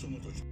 その時。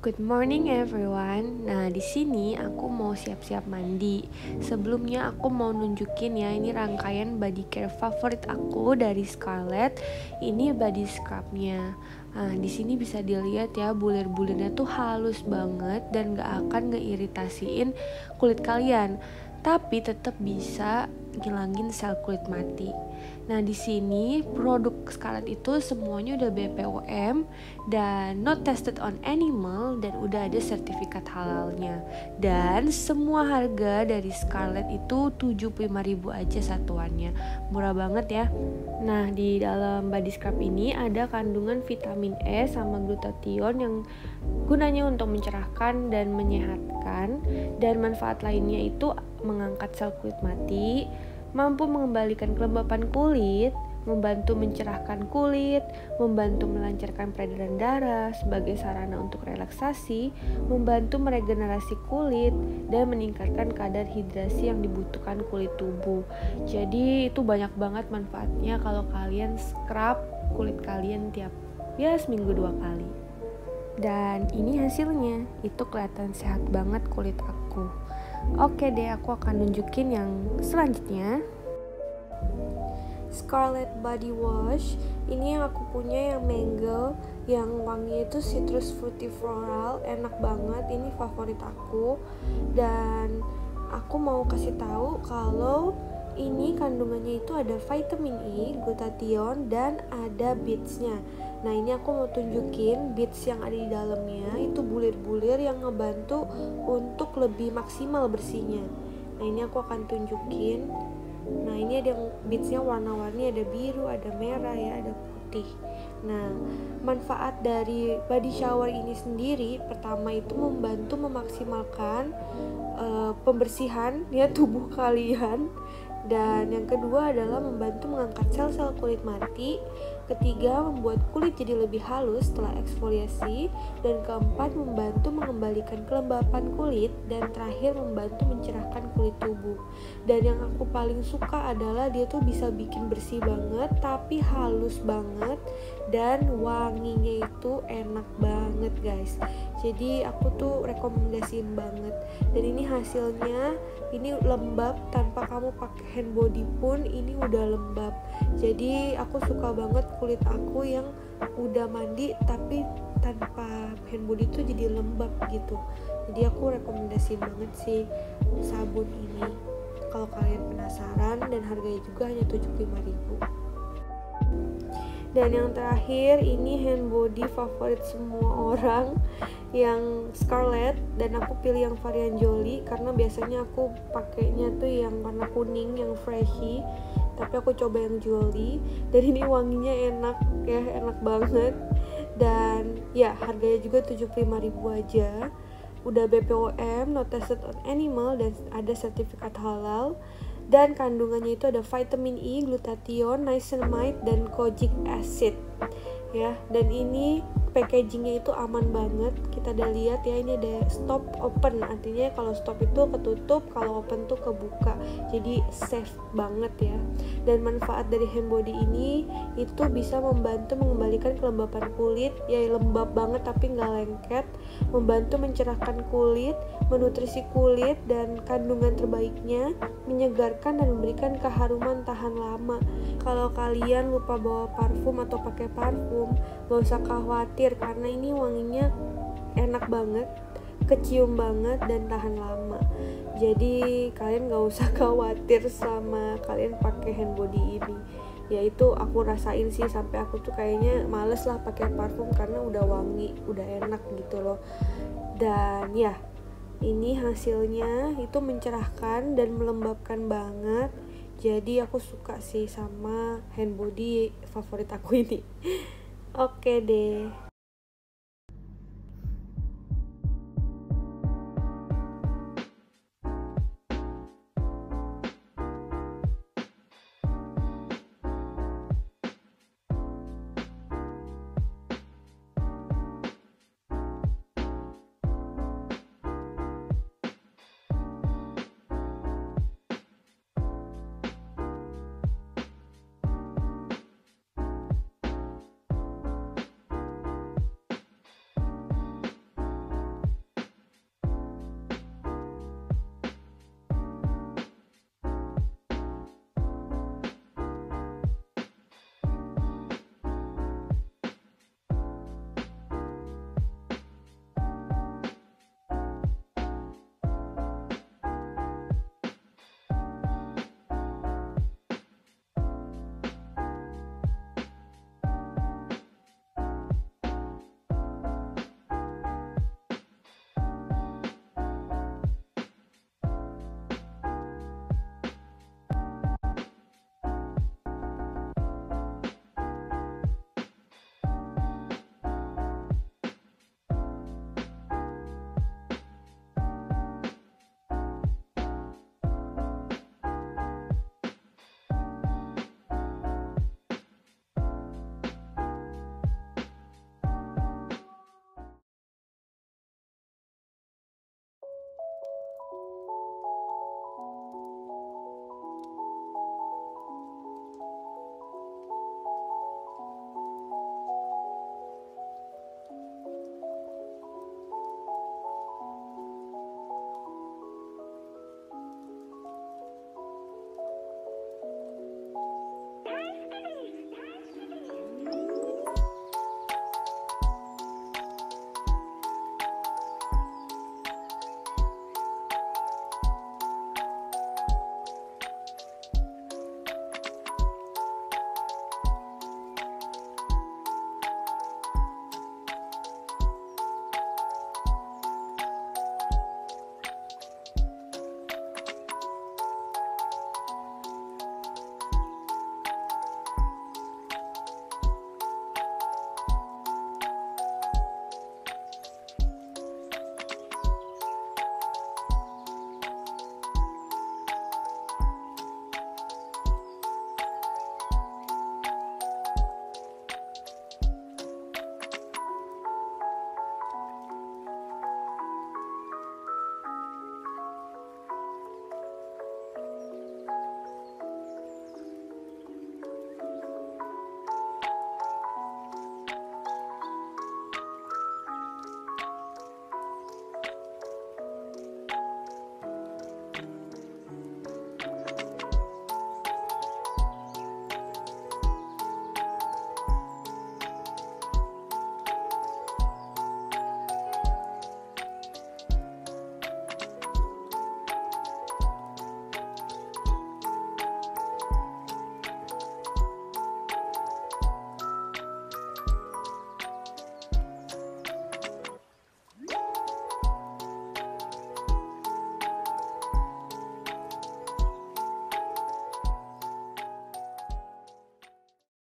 Good morning everyone. Nah, di sini aku mau siap-siap mandi. Sebelumnya aku mau nunjukin ya ini rangkaian body care favorit aku dari Scarlett. Ini body scrubnya. Nah, di sini bisa dilihat ya bulir-bulirnya tuh halus banget dan gak akan ngeiritasiin kulit kalian. Tapi tetap bisa ngilangin sel kulit mati. Nah, di sini produk Scarlett itu semuanya udah BPOM dan not tested on animal dan udah ada sertifikat halalnya. Dan semua harga dari Scarlett itu 75.000 aja satuannya. Murah banget ya. Nah, di dalam body scrub ini ada kandungan vitamin E sama glutathione yang gunanya untuk mencerahkan dan menyehatkan dan manfaat lainnya itu mengangkat sel kulit mati, mampu mengembalikan kelembapan kulit, membantu mencerahkan kulit, membantu melancarkan peredaran darah sebagai sarana untuk relaksasi, membantu meregenerasi kulit, dan meningkatkan kadar hidrasi yang dibutuhkan kulit tubuh. Jadi itu banyak banget manfaatnya kalau kalian scrub kulit kalian tiap ya seminggu dua kali. Dan ini hasilnya, itu kelihatan sehat banget kulit aku. Oke deh, aku akan nunjukin yang selanjutnya. Scarlet Body Wash. Ini yang aku punya yang mango, yang wangi itu citrus fruity floral, enak banget. Ini favorit aku. Dan aku mau kasih tahu kalau ini kandungannya itu ada vitamin E, glutathione, dan ada beatsnya. Nah ini aku mau tunjukin beats yang ada di dalamnya itu bulir-bulir yang ngebantu untuk lebih maksimal bersihnya. Nah ini aku akan tunjukin. Nah ini ada yang beatsnya warna-warni ada biru, ada merah ya, ada putih. Nah manfaat dari body shower ini sendiri pertama itu membantu memaksimalkan uh, pembersihan ya tubuh kalian dan yang kedua adalah membantu mengangkat sel-sel kulit mati Ketiga, membuat kulit jadi lebih halus setelah eksfoliasi. Dan keempat, membantu mengembalikan kelembapan kulit. Dan terakhir, membantu mencerahkan kulit tubuh. Dan yang aku paling suka adalah dia tuh bisa bikin bersih banget, tapi halus banget. Dan wanginya itu enak banget guys. Jadi aku tuh rekomendasiin banget. Dan ini hasilnya, ini lembab tanpa kamu pakai hand body pun ini udah lembab. Jadi aku suka banget kulit aku yang udah mandi tapi tanpa hand body itu jadi lembab gitu jadi aku rekomendasi banget sih sabun ini kalau kalian penasaran dan harganya juga hanya 75.000 dan yang terakhir ini hand body favorit semua orang yang Scarlett dan aku pilih yang varian Jolie karena biasanya aku pakainya tuh yang warna kuning yang freshy tapi aku coba yang Jolie dan ini wanginya enak ya enak banget dan ya harganya juga 75.000 aja. Udah BPOM, not tested on animal dan ada sertifikat halal dan kandungannya itu ada vitamin E, glutathione, niacinamide dan kojic acid ya. Dan ini packagingnya itu aman banget. Kita udah lihat ya ini ada stop open. Artinya kalau stop itu ketutup kalau open tuh kebuka. Jadi safe banget ya. Dan manfaat dari hand body ini itu bisa membantu mengembalikan kelembapan kulit. Ya lembab banget tapi nggak lengket. Membantu mencerahkan kulit menutrisi kulit dan kandungan terbaiknya. Menyegarkan dan memberikan keharuman tahan lama. Kalau kalian lupa bawa parfum atau pakai parfum gak usah khawatir karena ini wanginya enak banget kecium banget dan tahan lama. Jadi kalian gak usah khawatir sama kalian pakai hand body ini. Ya itu aku rasain sih sampai aku tuh kayaknya males lah pakai parfum karena udah wangi udah enak gitu loh. Dan ya ini hasilnya itu mencerahkan dan melembabkan banget. Jadi aku suka sih sama hand body favorit aku ini. Oke deh